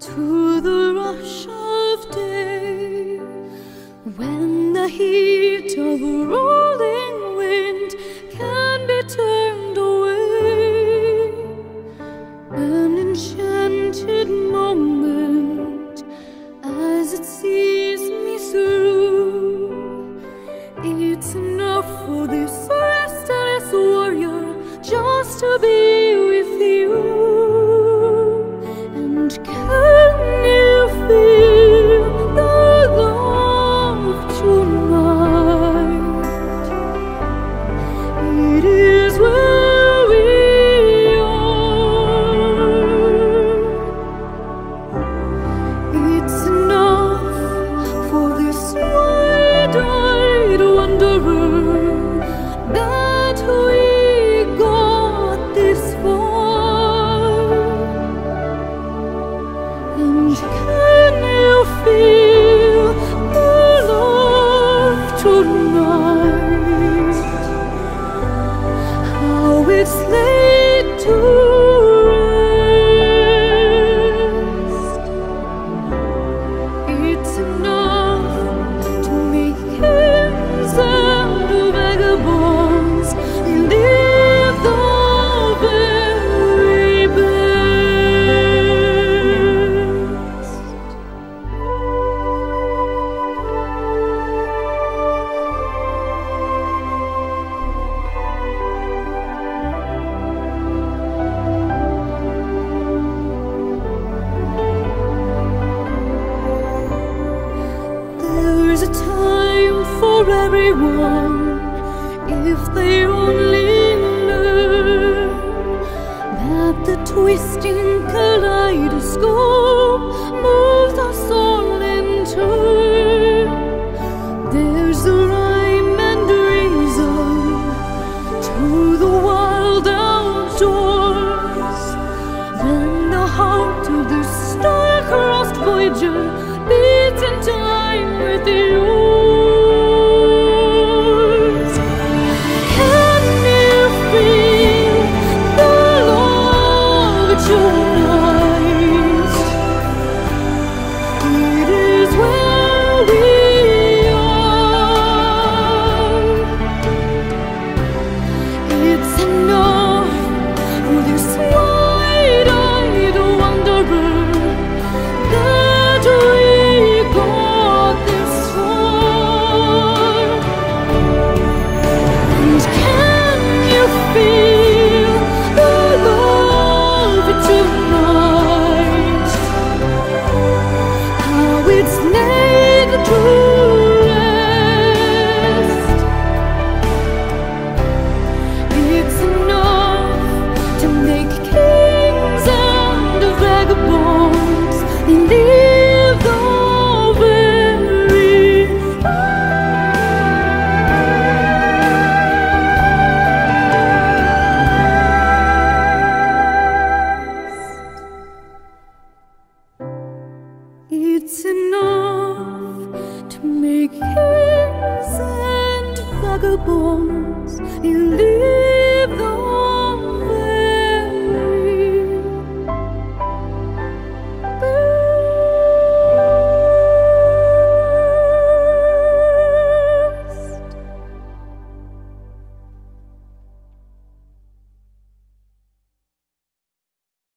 to the rush of day when the heat of a rolling wind can be turned away. An enchanted moment as it sees me through. It's enough for this restless warrior just to be for everyone if they only learn that the twisting kaleidoscope moves us all in turn. There's a rhyme and reason to the wild outdoors. Then the heart of the star-crossed Voyager beats in time with yours. Kings and vagabonds leave